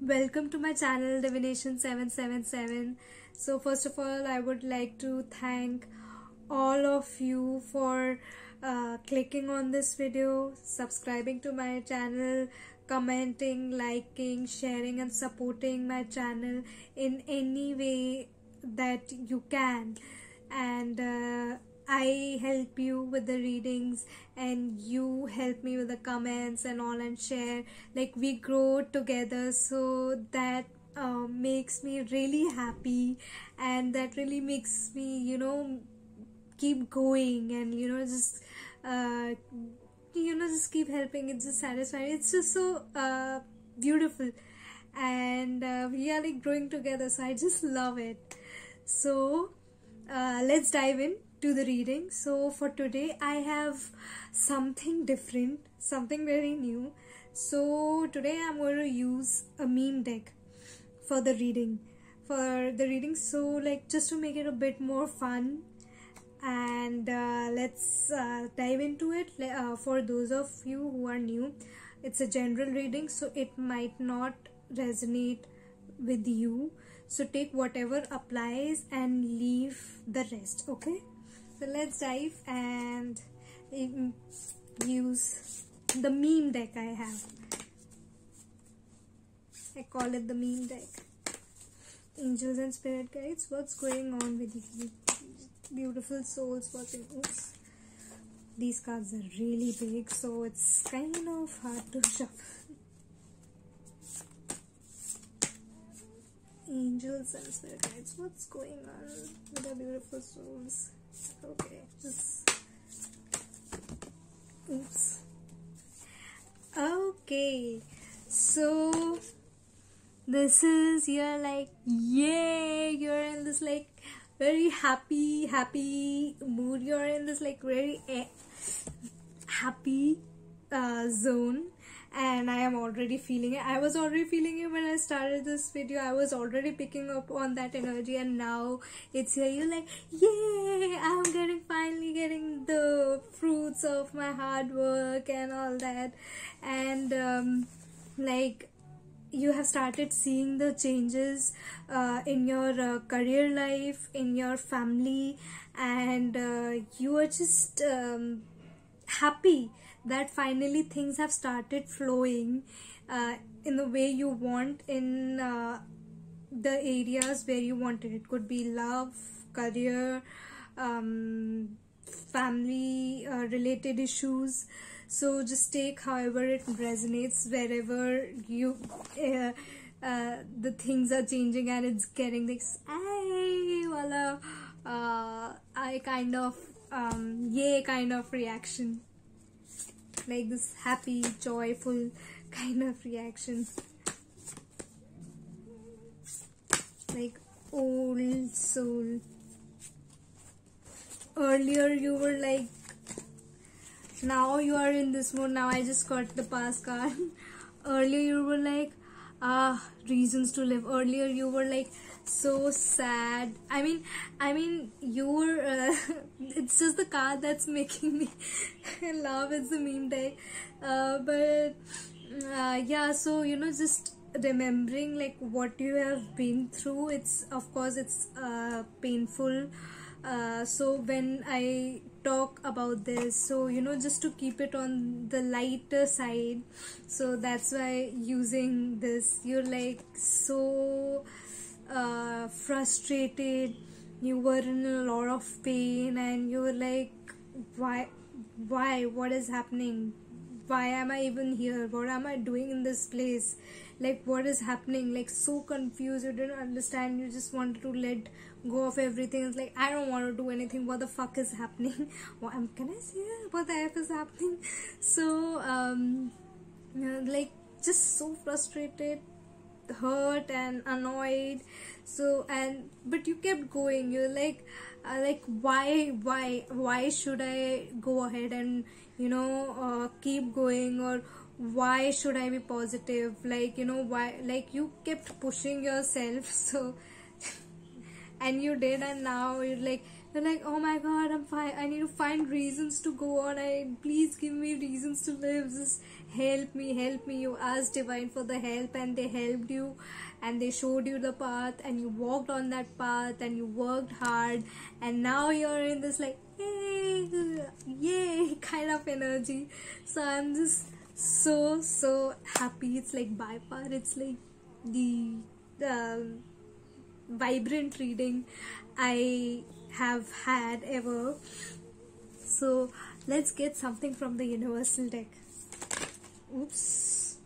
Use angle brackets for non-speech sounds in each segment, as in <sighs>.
welcome to my channel divination 777 so first of all i would like to thank all of you for uh, clicking on this video subscribing to my channel commenting liking sharing and supporting my channel in any way that you can. And uh, I help you with the readings and you help me with the comments and all and share. Like we grow together so that uh, makes me really happy and that really makes me you know keep going and you know just uh, you know just keep helping. It's just satisfying. It's just so uh, beautiful. And uh, we are like growing together so i just love it. So uh, let's dive in to the reading. So for today I have something different, something very new. So today I'm going to use a meme deck for the reading. For the reading, so like just to make it a bit more fun, and uh, let's uh, dive into it. Uh, for those of you who are new, it's a general reading, so it might not resonate with you. So take whatever applies and leave the rest. Okay so let's dive and um, use the meme deck I have. I call it the meme deck. Angels and spirit guides what's going on with you? Beautiful souls watching Oops. these cards are really big so it's kind of hard to shuffle angels and spirit guides what's going on with the beautiful souls okay. Oops. Okay. So this is you're like yay you're in this like very happy happy mood. You're in this like very eh, happy uh, zone and I am already feeling it. I was already feeling it when I started this video. I was already picking up on that energy and now it's here. You're like, yay, I'm getting finally getting the fruits of my hard work and all that. And um, like you have started seeing the changes uh, in your uh, career life, in your family, and uh, you are just um, happy that finally things have started flowing uh, in the way you want in uh, the areas where you want it. It could be love, career, um, family uh, related issues. So just take however it resonates wherever you uh, uh, the things are changing and it's getting this hey voila uh, I kind of um, yay kind of reaction like this happy joyful kind of reaction. Like old soul. Earlier you were like now you are in this mood now i just got the pass card. <laughs> Earlier you were like ah reasons to live. Earlier you were like so sad. I mean i mean you're uh, <laughs> it's just the card that's <laughs> making me <laughs> laugh. It's the meme day. Uh, but uh, yeah so you know just remembering like what you have been through it's of course it's uh, painful. Uh, so when i talk about this so you know just to keep it on the lighter side so that's why using this you're like so uh, frustrated. You were in a lot of pain and you were like why why what is happening? Why am i even here? What am i doing in this place? Like what is happening? Like so confused you didn't understand. You just wanted to let go of everything. It's like i don't want to do anything. What the fuck is happening? <laughs> What am can i say what the f is happening? <laughs> So um you know, like just so frustrated hurt and annoyed. So and but you kept going. You're like uh, like why why why should i go ahead and you know uh, keep going? Or why should i be positive? Like you know why like you kept pushing yourself. <laughs> So and you did and now you're like they're like oh my god i'm fine i need to find reasons to go on. I please give me reasons to live. Just help me help me. You asked divine for the help and they helped you and they showed you the path and you walked on that path and you worked hard and now you're in this like yay yay kind of energy. So i'm just so so happy. It's like by far it's like the um, vibrant reading. I have had ever. So let's get something from the universal deck. Oops.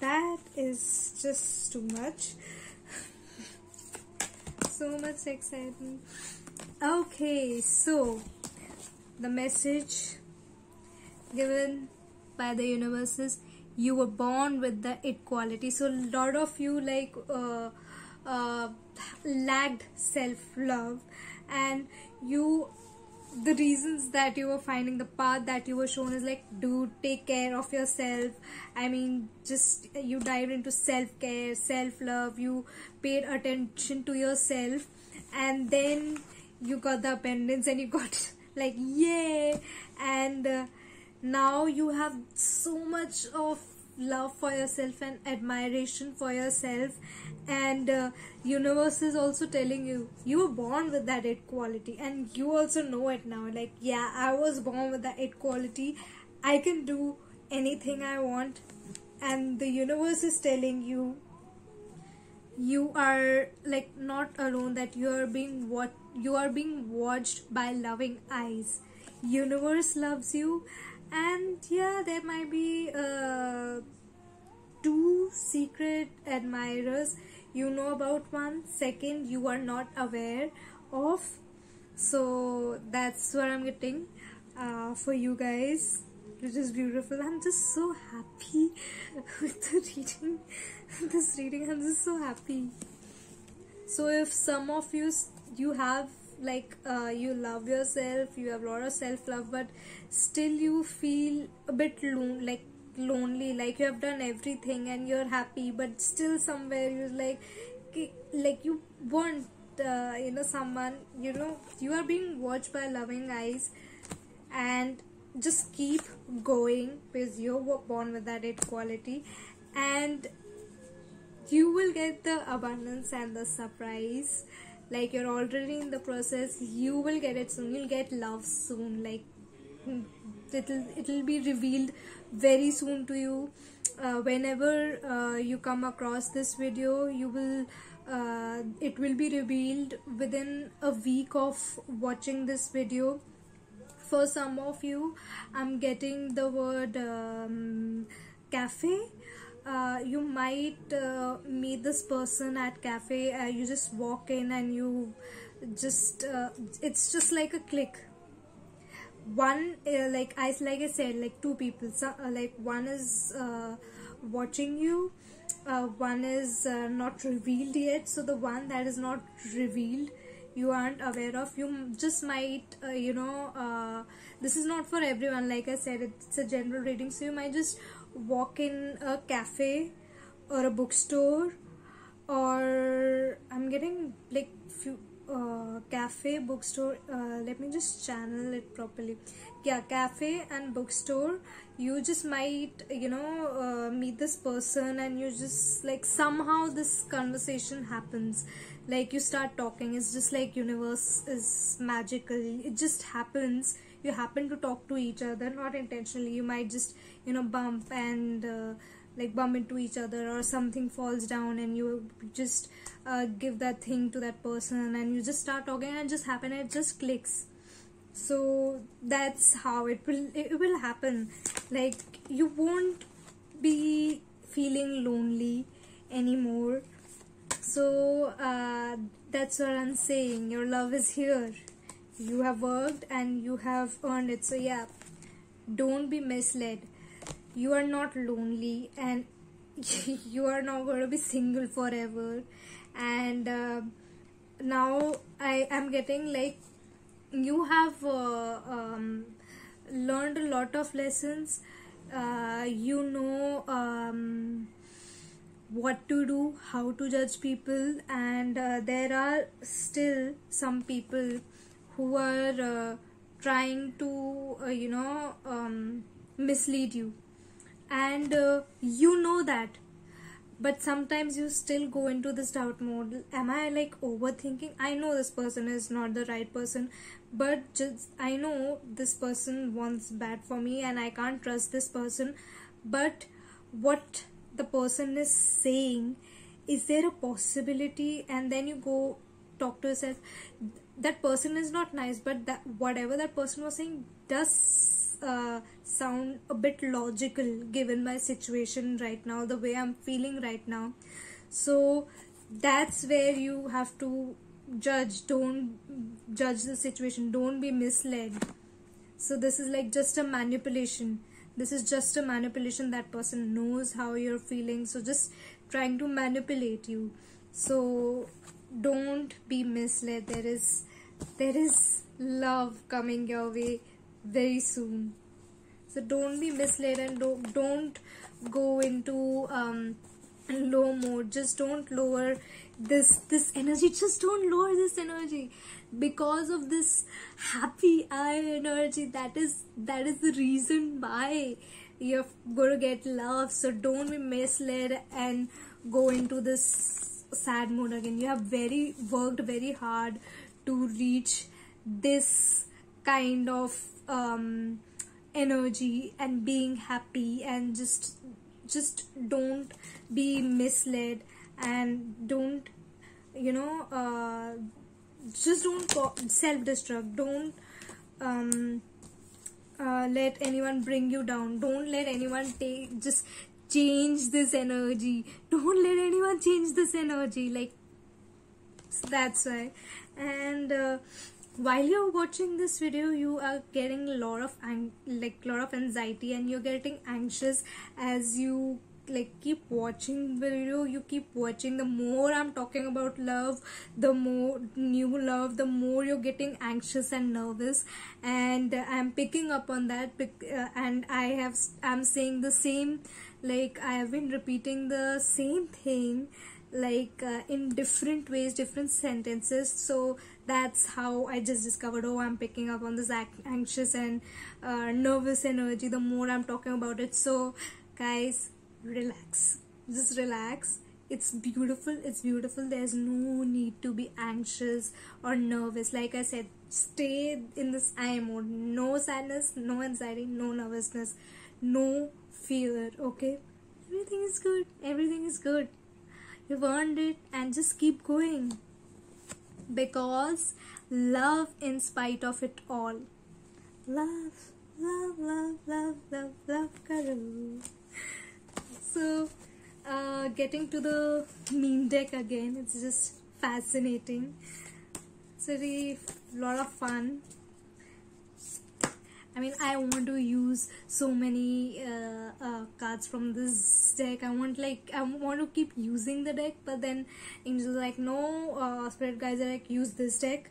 That is just too much. <laughs> So much excitement. Okay so the message given by the universe is you were born with the it quality. So a lot of you like uh, uh, lacked self-love and you the reasons that you were finding the path that you were shown is like do take care of yourself. I mean just you dive into self-care self-love. You paid attention to yourself and then you got the abundance and you got <laughs> like yay! And uh, now you have so much of love for yourself and admiration for yourself. And uh, universe is also telling you you were born with that it quality. And you also know it now. Like yeah i was born with that it quality. I can do anything i want. And the universe is telling you you are like not alone that you are being what you are being watched by loving eyes. Universe loves you and yeah there might be uh, two secret admirers you know about one second you are not aware of. So that's what i'm getting uh, for you guys which is beautiful. I'm just so happy <laughs> with the reading. <laughs> This reading i'm just so happy. So if some of you you have like uh, you love yourself you have a lot of self-love but still you feel a bit lone like lonely like you have done everything and you're happy but still somewhere you're like like you want uh, you know someone you know you are being watched by loving eyes and just keep going because you're born with that quality and you will get the abundance and the surprise like you're already in the process. You will get it soon. You'll get love soon. Like it'll it'll be revealed very soon to you. Uh, whenever uh, you come across this video you will uh, it will be revealed within a week of watching this video. For some of you i'm getting the word um, cafe uh, you might uh, meet this person at cafe uh, you just walk in and you just uh, it's just like a click. One uh, like i like i said like two people. So, uh, like one is watching you one is not revealed yet. So the one that is not revealed you aren't aware of. You just might you know this is not for everyone. Like i said it's a general reading. So you might just walk in a cafe or a bookstore or I'm getting like few uh, cafe bookstore uh, let me just channel it properly. Yeah cafe and bookstore you just might you know uh, meet this person and you just like somehow this conversation happens. Like you start talking it's just like universe is magical. It just happens you happen to talk to each other not intentionally. You might just you know bump and uh, like bump into each other or something falls down and you just uh, give that thing to that person and you just start talking and just happen it just clicks. So that's how it will it will happen. Like you won't be feeling lonely anymore. So uh, that's what i'm saying. Your love is here you have worked and you have earned it. So yeah don't be misled. You are not lonely and <laughs> you are not going to be single forever. And uh, now i am getting like you have uh, um, learned a lot of lessons. Uh, you know um, what to do how to judge people. And uh, there are still some people who are uh, trying to uh, you know um, mislead you. And uh, you know that. But sometimes you still go into this doubt mode. Am i like overthinking? I know this person is not the right person but just i know this person wants bad for me and i can't trust this person. But what the person is saying is there a possibility? And then you go talk to yourself that person is not nice but that whatever that person was saying does uh, sound a bit logical given my situation right now the way i'm feeling right now. So that's where you have to judge. Don't judge the situation. Don't be misled. So this is like just a manipulation. This is just a manipulation. That person knows how you're feeling. So just trying to manipulate you. So don't be misled. There is there is love coming your way very soon. So don't be misled and don't don't go into um low mode. Just don't lower this this energy. Just don't lower this energy. Because of this happy eye energy that is that is the reason why you're gonna get love. So don't be misled and go into this sad mood again. You have very worked very hard to reach this kind of um, energy and being happy and just just don't be misled and don't you know uh, just don't self-destruct. Don't um, uh, let anyone bring you down. Don't let anyone take just change this energy. Don't let anyone change this energy like that's why. And uh, while you're watching this video you are getting a lot of like lot of anxiety and you're getting anxious as you like keep watching the video. You keep watching. The more i'm talking about love the more new love the more you're getting anxious and nervous. And i'm picking up on that uh, and i have i'm saying the same like i have been repeating the same thing like uh, in different ways different sentences. So that's how i just discovered oh i'm picking up on this anxious and uh, nervous energy the more i'm talking about it. So guys relax. Just relax. It's beautiful. It's beautiful. There's no need to be anxious or nervous. Like i said stay in this i mode no sadness no anxiety no nervousness no fear okay? Everything is good everything is good. You've earned it and just keep going. Because love in spite of it all. Love love love love love love karo so uh, getting to the meme deck again it's just fascinating. It's a really lot of fun I mean, I want to use so many uh, uh, cards from this deck. I want like I want to keep using the deck, but then Angels like no. Uh, Spirit guides are like use this deck.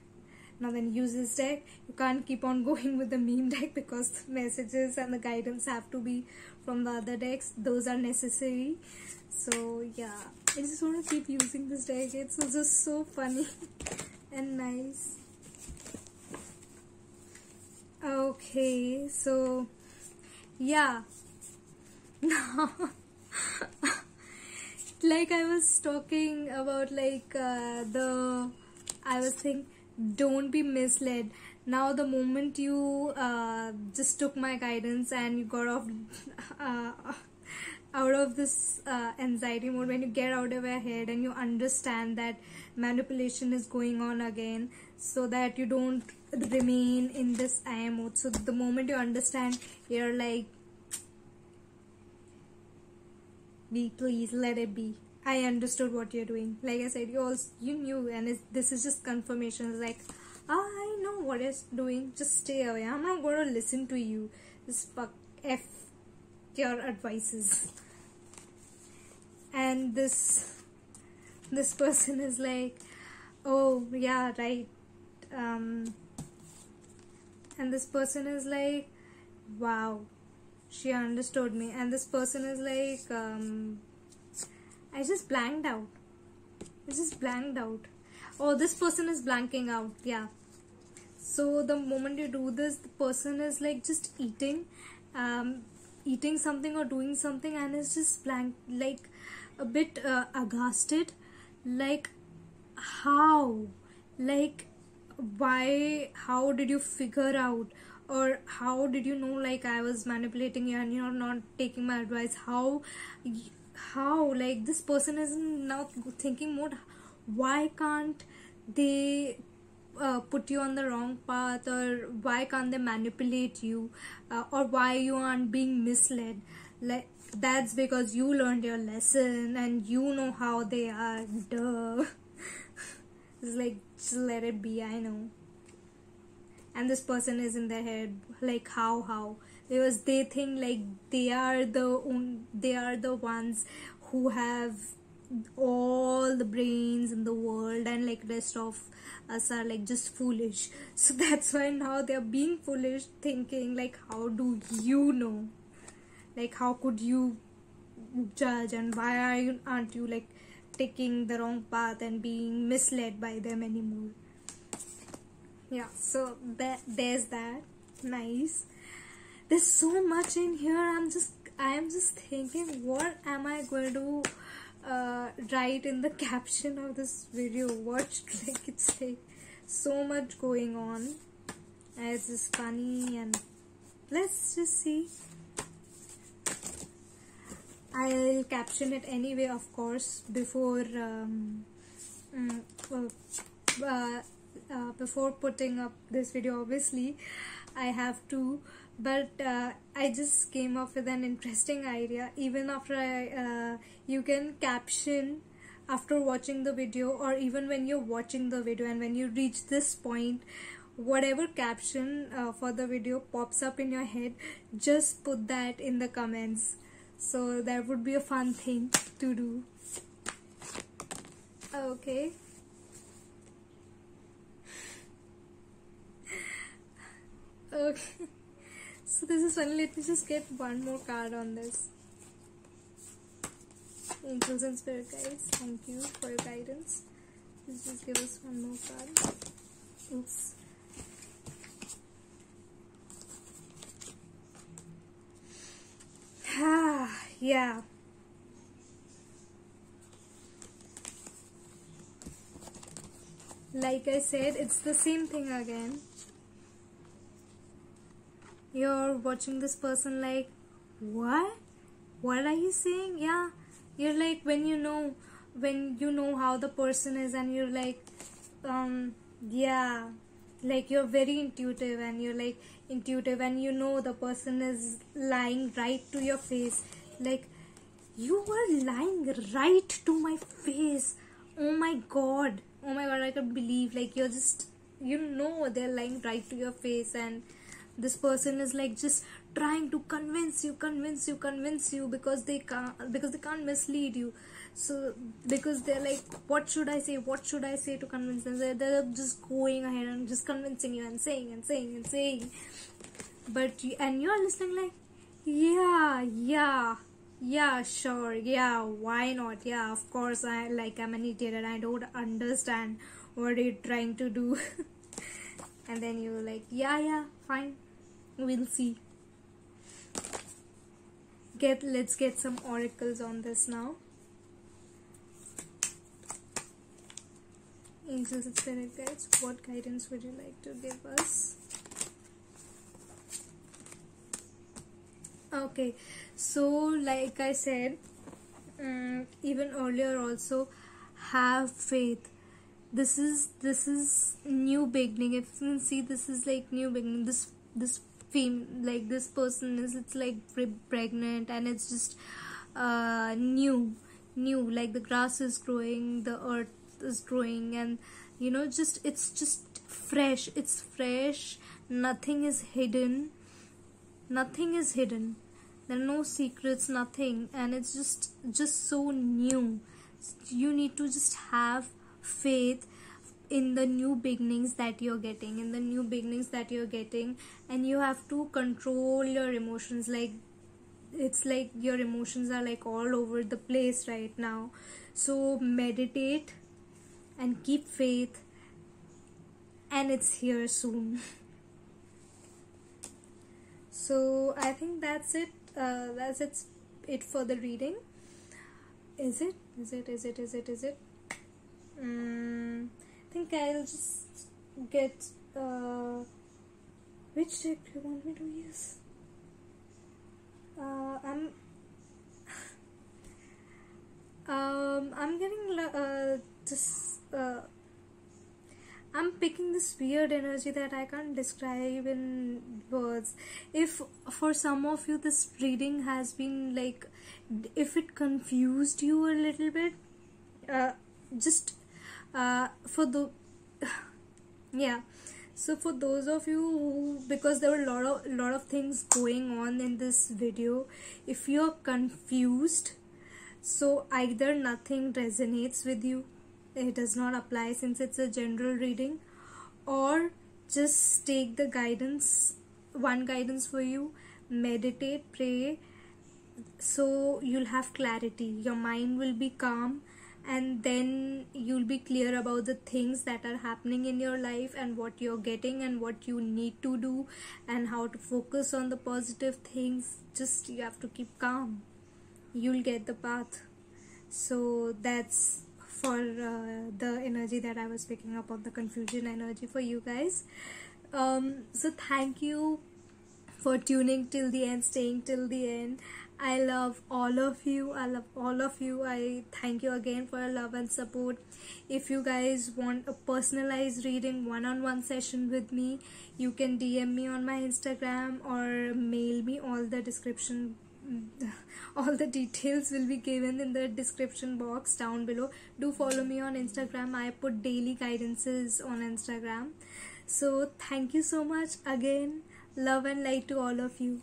Now then use this deck. You can't keep on <laughs> going with the meme deck because the messages and the guidance have to be from the other decks. Those are necessary. So yeah, I just want to keep using this deck. It's just so funny <laughs> and nice okay so yeah. Now <laughs> like i was talking about like uh, the i was saying don't be misled. Now the moment you uh, just took my guidance and you got off <laughs> uh, out of this uh, anxiety mode when you get out of your head and you understand that manipulation is going on again so that you don't remain in this I am mode. So the moment you understand, you're like, be please let it be. I understood what you're doing. Like I said, you also you knew, and this is just confirmation. It's like, I know what doing. Just stay away. I'm not going to listen to you. Just fuck f your advices. And this this person is like, oh yeah, right. Um, and this person is like wow she understood me and this person is like um, I just blanked out. I just blanked out. Oh, this person is blanking out. Yeah. So the moment you do this, the person is like just eating, um, eating something or doing something, and is just blank, like a bit uh, aghasted, like how, like why, how did you figure out? or how did you know like i was manipulating you and you're not taking my advice? How how? Like this person is now thinking mode why can't they uh, put you on the wrong path? Or why can't they manipulate you? Uh, or why you aren't being misled? Like that's because you learned your lesson and you know how they are. Duh. <laughs> It's like just let it be i know. And this person is in their head like how how? Because they think like they are the on, they are the ones who have all the brains in the world and like rest of us are like just foolish. <laughs> So that's why now they're being foolish thinking like how do you know like how could you judge and why are you, aren't you like taking the wrong path and being misled by them anymore? Yeah so that there's that. Nice. There's so much in here. I'm just i'm just thinking what am i going to uh, write in the <laughs> caption of this video? What like it's like so much going on. It's just funny and let's just see I'll caption it anyway of course before um, mm, uh, uh, before putting up this video obviously I have to. But uh, I just came up with an interesting idea. Even after I uh, you can caption after watching the video or even when you're watching the video and when you reach this point whatever caption uh, for the video pops up in your head just put that in the comments so that would be a fun thing to do. Okay. Okay. So this is funny. Let me just get one more card on this. Angels and spirit guides thank you for your guidance. Let's just give us one more card. Oops. Ah yeah. Like I said it's the same thing again. You're watching this person like what? What are you saying? Yeah. You're like when you know when you know how the person is and you're like um yeah. Like you're very intuitive and you're like intuitive and you know the person is lying right to your face like you were lying right to my face. Oh my god. Oh my god i can't believe like you're just you know they're lying right to your face and this person is like just trying to convince you convince you convince you because they can't because they can't mislead you. So because they're like what should i say? What should i say to convince them? They're, they're just going ahead and just convincing you and saying and saying and saying. But you, and you're listening like yeah yeah yeah sure. Yeah why not? Yeah of course i like i'm an idiot and i don't understand what you're trying to do. <laughs> And then you're like yeah yeah fine. We'll see. Get let's get some oracles on this now. Angels and spirit guides what guidance would you like to give us? Okay so like i said um, even earlier also have faith. This is this is new beginning. If you can see this is like new beginning. This this fem like this person is it's like pregnant and it's just uh, new new. Like the grass is growing the earth is growing and you know just it's just fresh. It's fresh. Nothing is hidden. Nothing is hidden there are no secrets nothing. And it's just just so new. You need to just have faith in the new beginnings that you're getting in the new beginnings that you're getting. And you have to control your emotions. Like it's like your emotions are like all over the place right now. So meditate and keep faith. And it's here soon. <laughs> So i think that's it uh, that's it it for the reading. Is it? Is it? Is it? Is it? Is it? Mm, i think i'll just get uh, which deck do you want me to use? Uh, i'm <laughs> um i'm getting uh, just uh, I'm picking this weird energy that I can't describe in words. If for some of you this reading has been like, if it confused you a little bit, uh, just uh, for the <sighs> yeah. So for those of you who, because there were a lot of lot of things going on in this video, if you're confused, so either nothing resonates with you it does not apply since it's a general reading or just take the guidance one guidance for you. Meditate pray so you'll have clarity. Your mind will be calm and then you'll be clear about the things that are happening in your life and what you're getting and what you need to do and how to focus on the positive things. Just you have to keep calm. You'll get the path. So that's for uh, the energy that I was picking up on the confusion energy for you guys. Um, so thank you for tuning till the end, staying till the end. I love all of you. I love all of you. I thank you again for your love and support. If you guys want a personalized reading one on one session with me, you can DM me on my Instagram or mail me all the description all the details will be given in the description box down below. Do follow me on instagram. I put daily guidances on instagram. So thank you so much again. Love and light to all of you